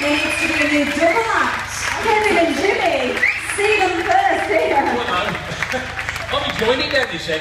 think need needs to be a new double act. Kevin and Jimmy, see them first here. I'll be joining them You said.